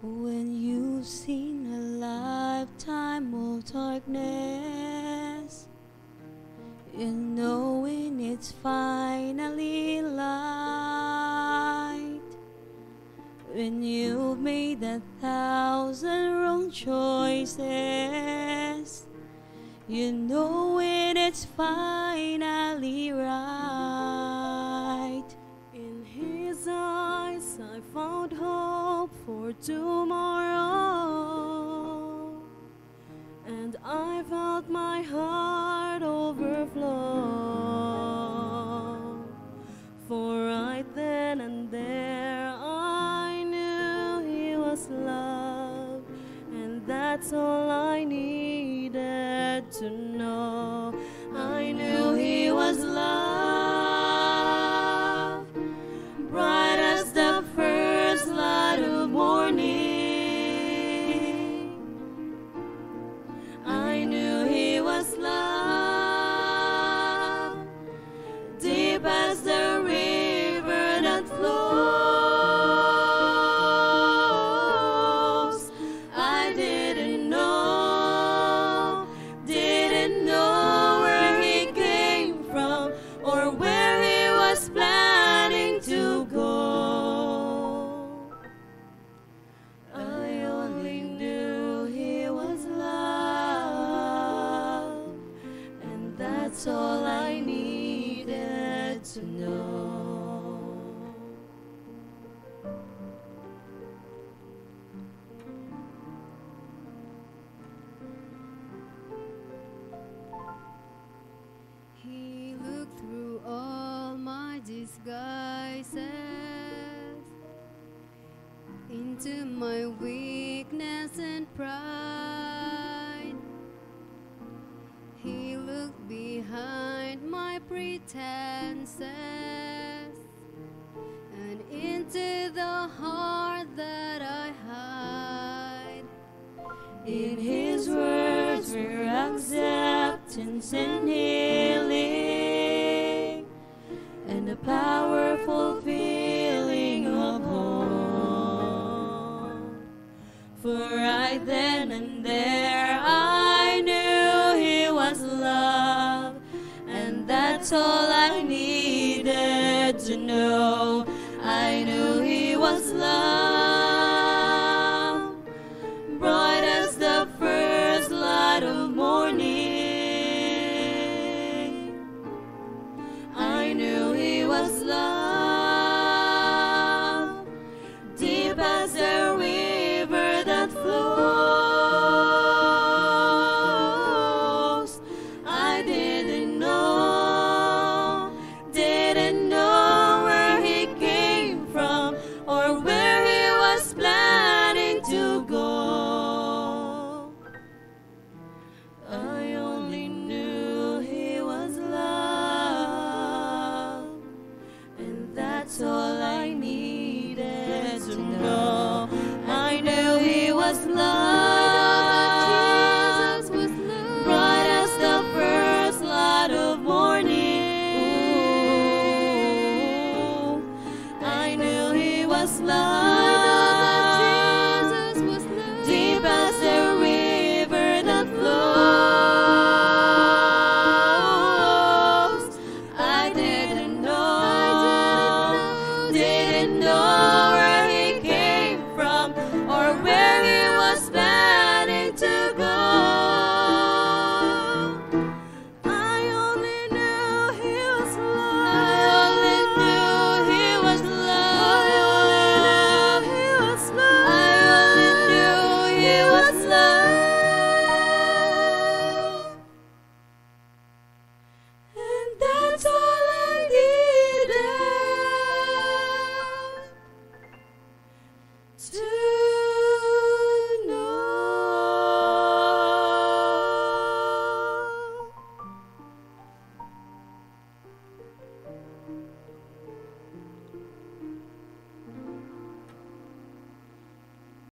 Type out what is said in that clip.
When you've seen a lifetime of darkness, and knowing it's finally when you've made a thousand wrong choices, you know when it's finally right. In his eyes, I found hope for tomorrow, and I felt my heart that's all I needed to know. Into my weakness and pride. He looked behind my pretenses and into the heart that I hide. In His words, we're acceptance and healing, and a powerful feeling to know. I knew He was love bright as the first light of morning. I knew He was love, love, the first light of morning. I knew he was love.